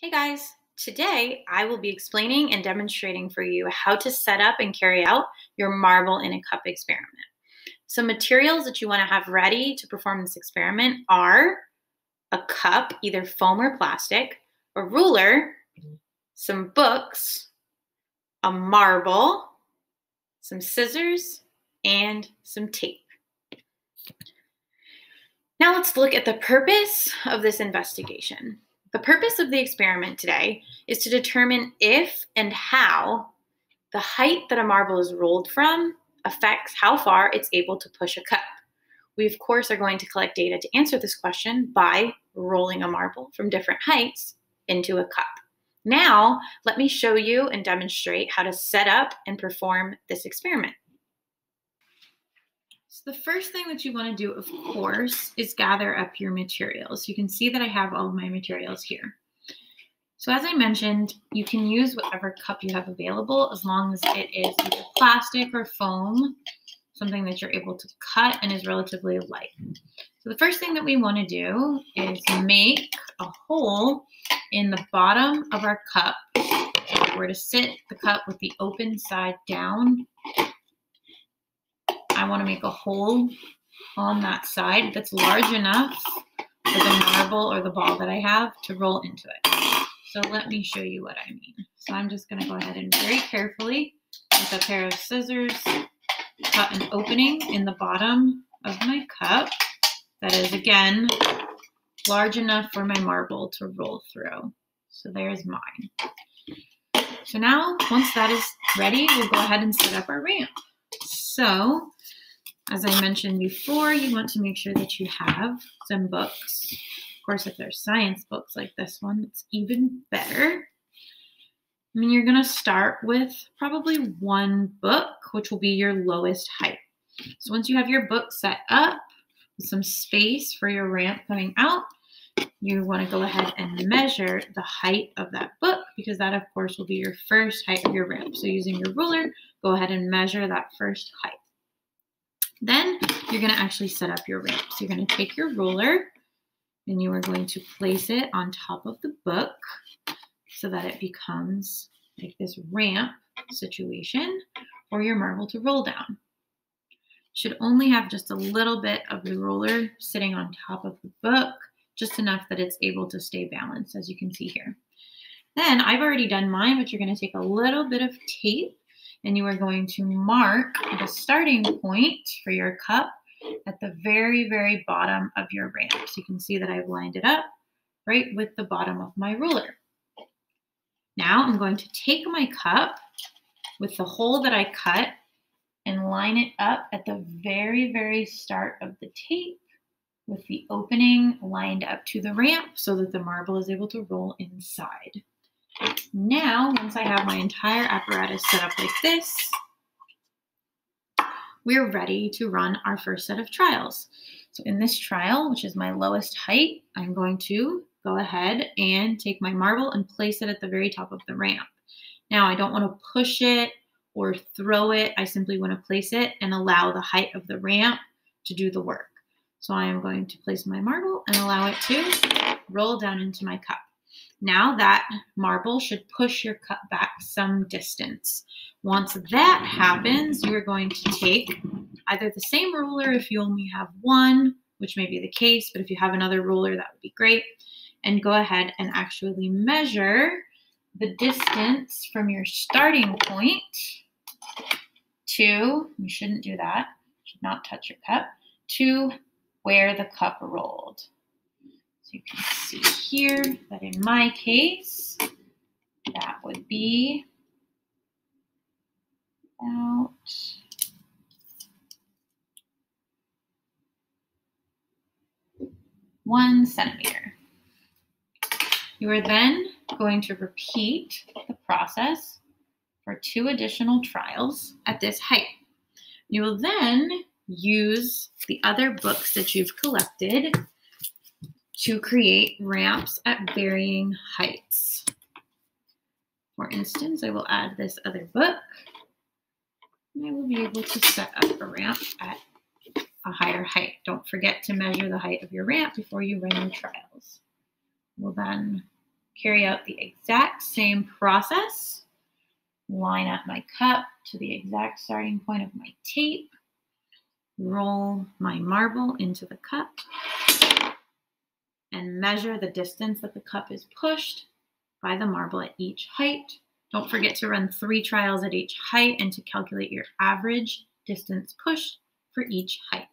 Hey guys, today I will be explaining and demonstrating for you how to set up and carry out your marble in a cup experiment. Some materials that you want to have ready to perform this experiment are a cup, either foam or plastic, a ruler, some books, a marble, some scissors, and some tape. Now let's look at the purpose of this investigation. The purpose of the experiment today is to determine if and how the height that a marble is rolled from affects how far it's able to push a cup. We, of course, are going to collect data to answer this question by rolling a marble from different heights into a cup. Now, let me show you and demonstrate how to set up and perform this experiment. So the first thing that you want to do, of course, is gather up your materials. You can see that I have all of my materials here. So as I mentioned, you can use whatever cup you have available as long as it is either plastic or foam, something that you're able to cut and is relatively light. So the first thing that we want to do is make a hole in the bottom of our cup. We're to sit the cup with the open side down I want to make a hole on that side that's large enough for the marble or the ball that I have to roll into it. So let me show you what I mean. So I'm just going to go ahead and very carefully with a pair of scissors cut an opening in the bottom of my cup that is again large enough for my marble to roll through. So there's mine. So now once that is ready, we'll go ahead and set up our ramp. So as I mentioned before, you want to make sure that you have some books. Of course, if there's science books like this one, it's even better. I mean, you're going to start with probably one book, which will be your lowest height. So once you have your book set up, with some space for your ramp coming out, you want to go ahead and measure the height of that book because that, of course, will be your first height of your ramp. So using your ruler, go ahead and measure that first height. Then you're going to actually set up your ramp. So you're going to take your ruler and you are going to place it on top of the book so that it becomes like this ramp situation for your marble to roll down. Should only have just a little bit of the ruler sitting on top of the book, just enough that it's able to stay balanced as you can see here. Then I've already done mine, but you're going to take a little bit of tape and you are going to mark the starting point for your cup at the very, very bottom of your ramp. So you can see that I've lined it up right with the bottom of my ruler. Now I'm going to take my cup with the hole that I cut and line it up at the very, very start of the tape with the opening lined up to the ramp so that the marble is able to roll inside. Now, once I have my entire apparatus set up like this, we're ready to run our first set of trials. So in this trial, which is my lowest height, I'm going to go ahead and take my marble and place it at the very top of the ramp. Now, I don't want to push it or throw it. I simply want to place it and allow the height of the ramp to do the work. So I am going to place my marble and allow it to roll down into my cup. Now that marble should push your cup back some distance. Once that happens, you're going to take either the same ruler if you only have one, which may be the case, but if you have another ruler, that would be great. And go ahead and actually measure the distance from your starting point to, you shouldn't do that, should not touch your cup, to where the cup rolled. So you can see here that in my case, that would be about one centimeter. You are then going to repeat the process for two additional trials at this height. You will then use the other books that you've collected to create ramps at varying heights. For instance, I will add this other book and I will be able to set up a ramp at a higher height. Don't forget to measure the height of your ramp before you run your trials. We'll then carry out the exact same process. Line up my cup to the exact starting point of my tape. Roll my marble into the cup and measure the distance that the cup is pushed by the marble at each height. Don't forget to run three trials at each height and to calculate your average distance pushed for each height.